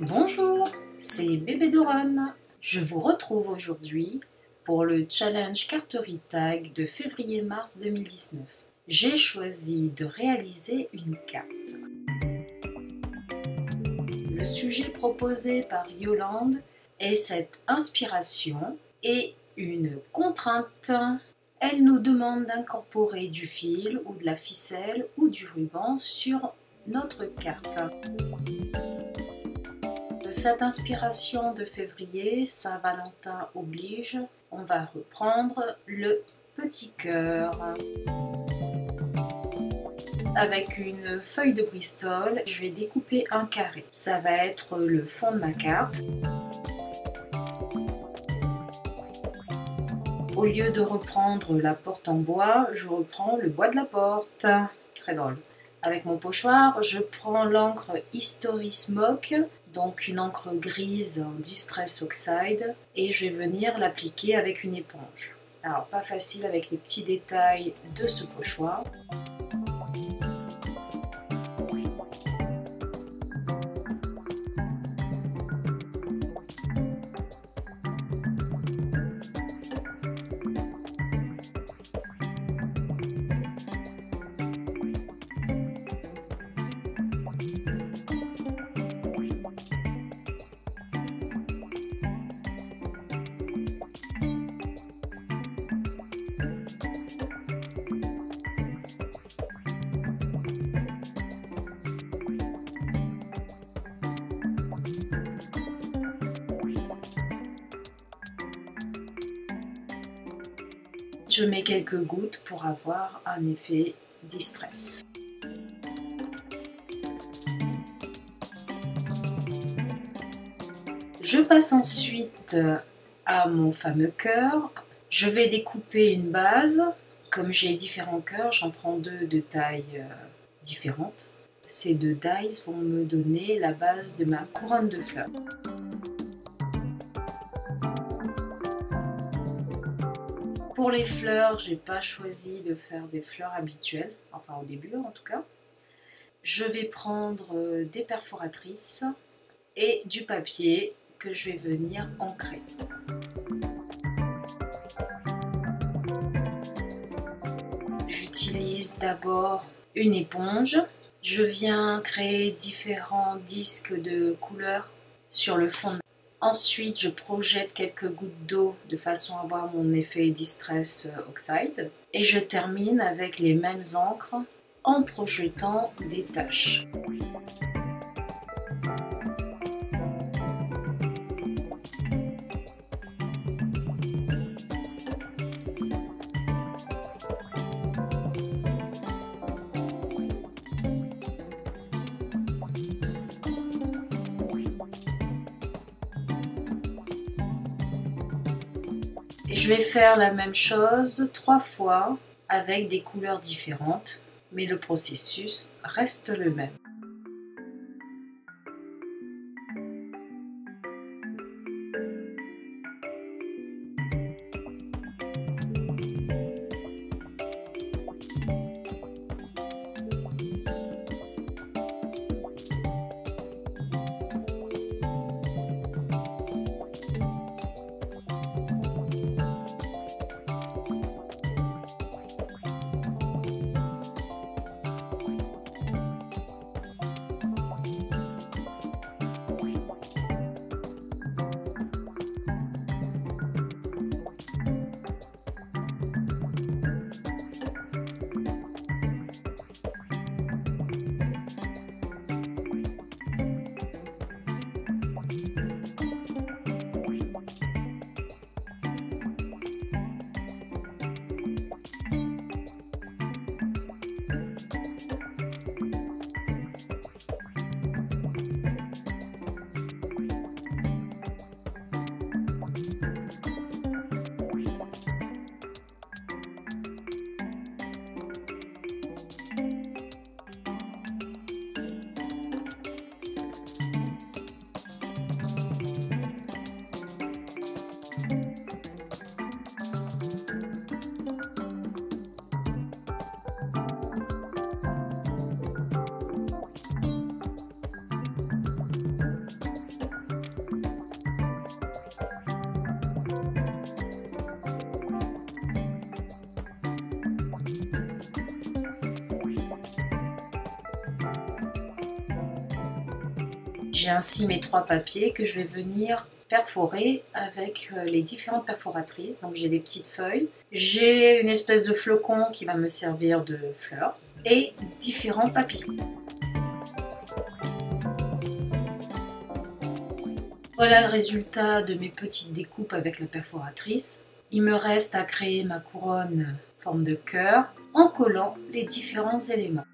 Bonjour, c'est Bébé Doron. Je vous retrouve aujourd'hui pour le challenge carterie tag de février-mars 2019. J'ai choisi de réaliser une carte. Le sujet proposé par Yolande est cette inspiration et une contrainte. Elle nous demande d'incorporer du fil ou de la ficelle ou du ruban sur notre carte cette inspiration de février, Saint-Valentin oblige, on va reprendre le petit cœur. Avec une feuille de Bristol, je vais découper un carré. Ça va être le fond de ma carte. Au lieu de reprendre la porte en bois, je reprends le bois de la porte. Très drôle. Avec mon pochoir, je prends l'encre History Smoke donc une encre grise en Distress Oxide et je vais venir l'appliquer avec une éponge. Alors pas facile avec les petits détails de ce pochoir. Je mets quelques gouttes pour avoir un effet distress. Je passe ensuite à mon fameux cœur. Je vais découper une base. Comme j'ai différents cœurs, j'en prends deux de taille euh, différentes. Ces deux dies vont me donner la base de ma couronne de fleurs. Pour les fleurs, j'ai pas choisi de faire des fleurs habituelles, enfin au début en tout cas. Je vais prendre euh, des perforatrices et du papier que je vais venir ancrer. J'utilise d'abord une éponge. Je viens créer différents disques de couleurs sur le fond Ensuite, je projette quelques gouttes d'eau de façon à avoir mon effet Distress Oxide. Et je termine avec les mêmes encres en projetant des taches. Je vais faire la même chose trois fois avec des couleurs différentes, mais le processus reste le même. J'ai ainsi mes trois papiers que je vais venir perforer avec euh, les différentes perforatrices. Donc j'ai des petites feuilles, j'ai une espèce de flocon qui va me servir de fleur et différents papillons. Voilà le résultat de mes petites découpes avec la perforatrice. Il me reste à créer ma couronne forme de cœur en collant les différents éléments.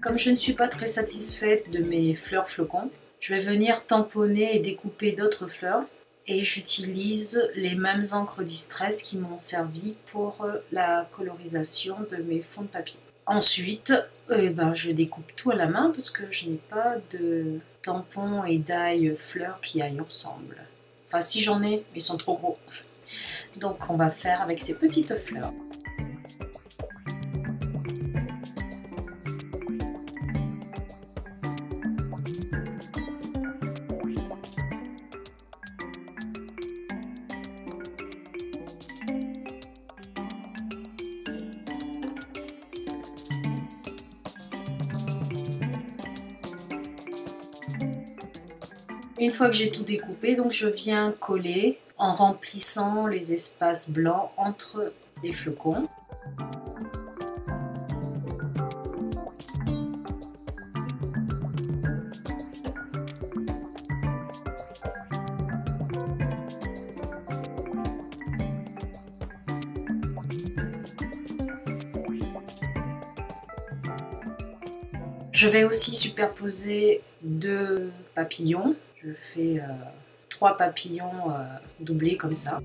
Comme je ne suis pas très satisfaite de mes fleurs flocons, je vais venir tamponner et découper d'autres fleurs et j'utilise les mêmes encres distress qui m'ont servi pour la colorisation de mes fonds de papier. Ensuite, eh ben, je découpe tout à la main parce que je n'ai pas de tampons et d'ail fleurs qui aillent ensemble. Enfin, si j'en ai, ils sont trop gros. Donc, on va faire avec ces petites fleurs. Une fois que j'ai tout découpé, donc je viens coller en remplissant les espaces blancs entre les flocons. Je vais aussi superposer deux papillons je fais euh, trois papillons euh, doublés comme ça.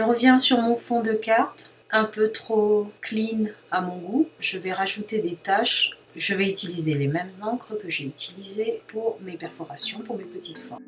Je reviens sur mon fond de carte, un peu trop clean à mon goût. Je vais rajouter des taches. Je vais utiliser les mêmes encres que j'ai utilisées pour mes perforations, pour mes petites formes.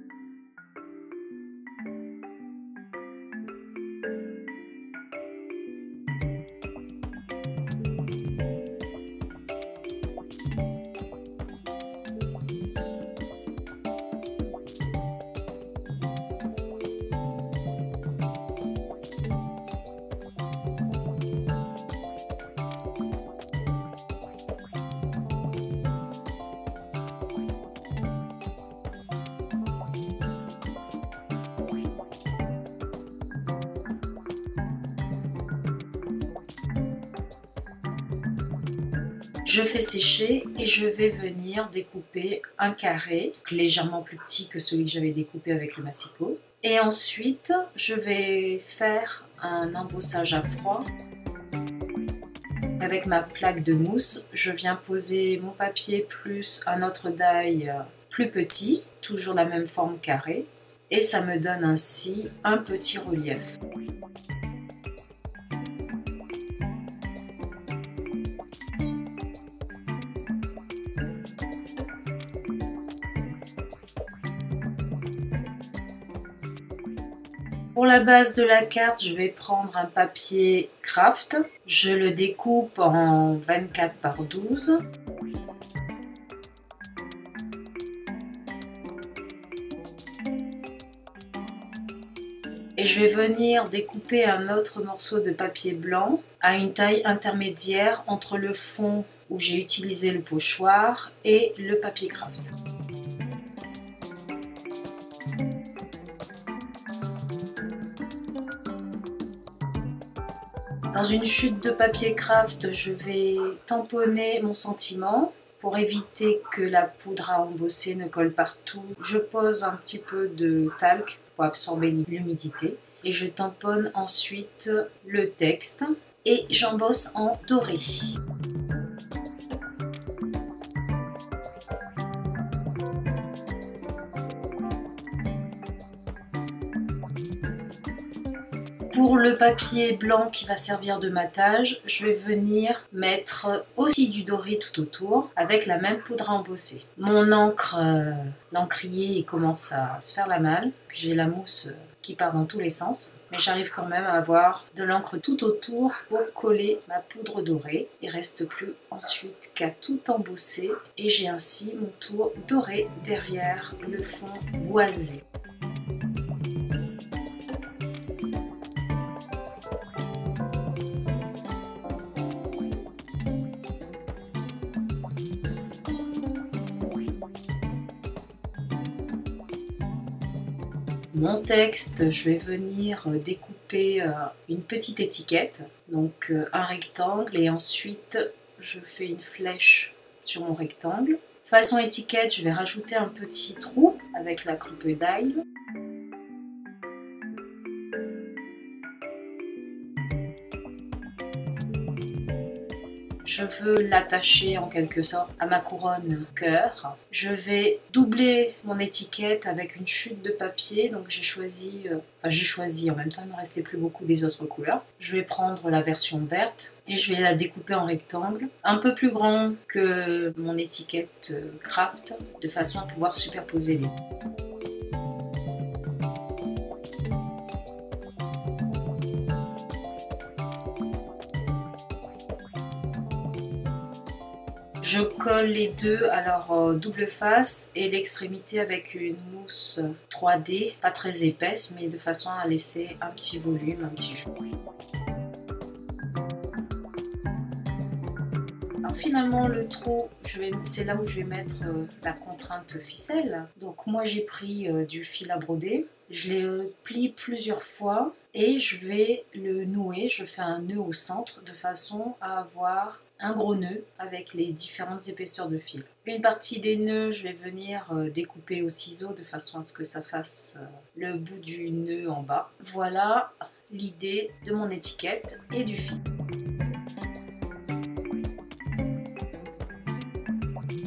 Je fais sécher et je vais venir découper un carré légèrement plus petit que celui que j'avais découpé avec le massicot. Et ensuite, je vais faire un embossage à froid. Avec ma plaque de mousse, je viens poser mon papier plus un autre die plus petit, toujours la même forme carrée, et ça me donne ainsi un petit relief. Base de la carte, je vais prendre un papier craft. Je le découpe en 24 par 12. Et je vais venir découper un autre morceau de papier blanc à une taille intermédiaire entre le fond où j'ai utilisé le pochoir et le papier craft. Dans une chute de papier craft, je vais tamponner mon sentiment pour éviter que la poudre à embosser ne colle partout. Je pose un petit peu de talc pour absorber l'humidité et je tamponne ensuite le texte et j'embosse en doré. Pour le papier blanc qui va servir de matage, je vais venir mettre aussi du doré tout autour avec la même poudre à embosser. Mon encre, euh, l'encrier, commence à se faire la malle. J'ai la mousse euh, qui part dans tous les sens, mais j'arrive quand même à avoir de l'encre tout autour pour coller ma poudre dorée. Il reste plus ensuite qu'à tout embosser et j'ai ainsi mon tour doré derrière le fond boisé. Mon texte, je vais venir euh, découper euh, une petite étiquette, donc euh, un rectangle, et ensuite je fais une flèche sur mon rectangle. Façon étiquette, je vais rajouter un petit trou avec la d'ail. Je veux l'attacher en quelque sorte à ma couronne cœur. Je vais doubler mon étiquette avec une chute de papier. Donc j'ai choisi, euh, enfin j'ai choisi en même temps, il me restait plus beaucoup des autres couleurs. Je vais prendre la version verte et je vais la découper en rectangle, un peu plus grand que mon étiquette euh, craft, de façon à pouvoir superposer les. Je colle les deux leur euh, double face et l'extrémité avec une mousse 3D, pas très épaisse, mais de façon à laisser un petit volume, un petit jeu. Alors finalement le trou, c'est là où je vais mettre euh, la contrainte ficelle. Donc moi j'ai pris euh, du fil à broder, je l'ai plie plusieurs fois et je vais le nouer, je fais un nœud au centre de façon à avoir gros nœud avec les différentes épaisseurs de fil. Une partie des nœuds, je vais venir euh, découper au ciseau de façon à ce que ça fasse euh, le bout du nœud en bas. Voilà l'idée de mon étiquette et du fil.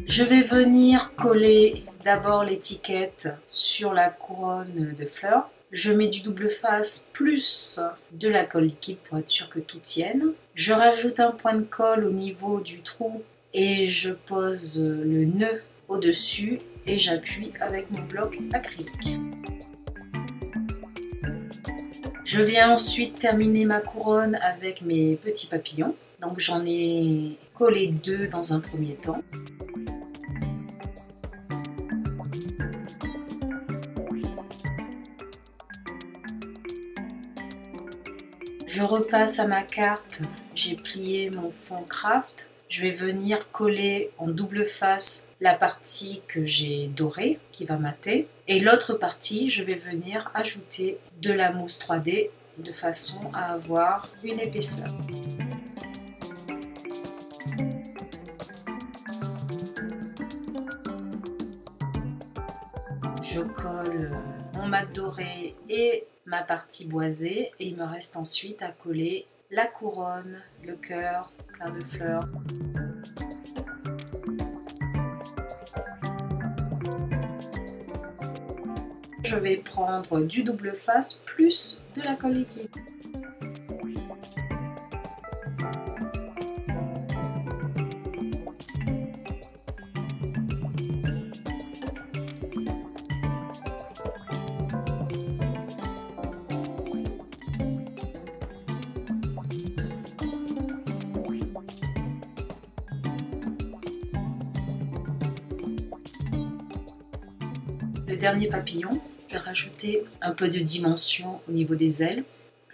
Je vais venir coller d'abord l'étiquette sur la couronne de fleurs je mets du double face plus de la colle liquide pour être sûr que tout tienne. Je rajoute un point de colle au niveau du trou et je pose le nœud au-dessus et j'appuie avec mon bloc acrylique. Je viens ensuite terminer ma couronne avec mes petits papillons. Donc j'en ai collé deux dans un premier temps. Je repasse à ma carte, j'ai plié mon fond craft. Je vais venir coller en double face la partie que j'ai dorée, qui va mater. Et l'autre partie, je vais venir ajouter de la mousse 3D de façon à avoir une épaisseur. Je colle mon mat doré et ma partie boisée et il me reste ensuite à coller la couronne, le cœur plein de fleurs. Je vais prendre du double face plus de la colle liquide. Dernier papillon, je vais rajouter un peu de dimension au niveau des ailes.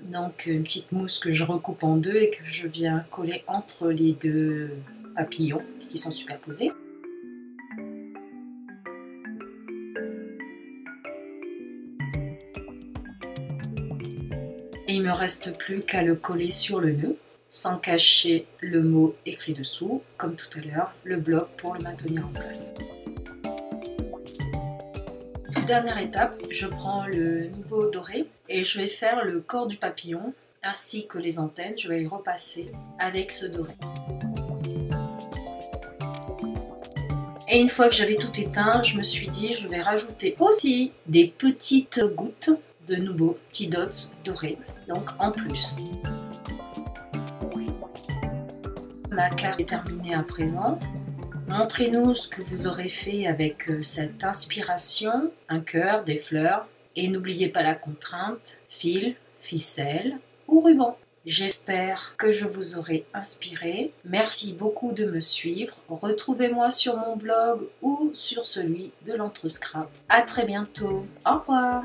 Donc une petite mousse que je recoupe en deux et que je viens coller entre les deux papillons qui sont superposés. Et il me me reste plus qu'à le coller sur le nœud sans cacher le mot écrit dessous, comme tout à l'heure, le bloc pour le maintenir en place. Dernière étape, je prends le nouveau doré et je vais faire le corps du papillon ainsi que les antennes, je vais les repasser avec ce doré. Et une fois que j'avais tout éteint, je me suis dit je vais rajouter aussi des petites gouttes de nouveau petits dots dorés, donc en plus. Ma carte est terminée à présent. Montrez-nous ce que vous aurez fait avec euh, cette inspiration, un cœur, des fleurs. Et n'oubliez pas la contrainte, fil, ficelle ou ruban. J'espère que je vous aurai inspiré. Merci beaucoup de me suivre. Retrouvez-moi sur mon blog ou sur celui de l'Entrescrap. À très bientôt. Au revoir.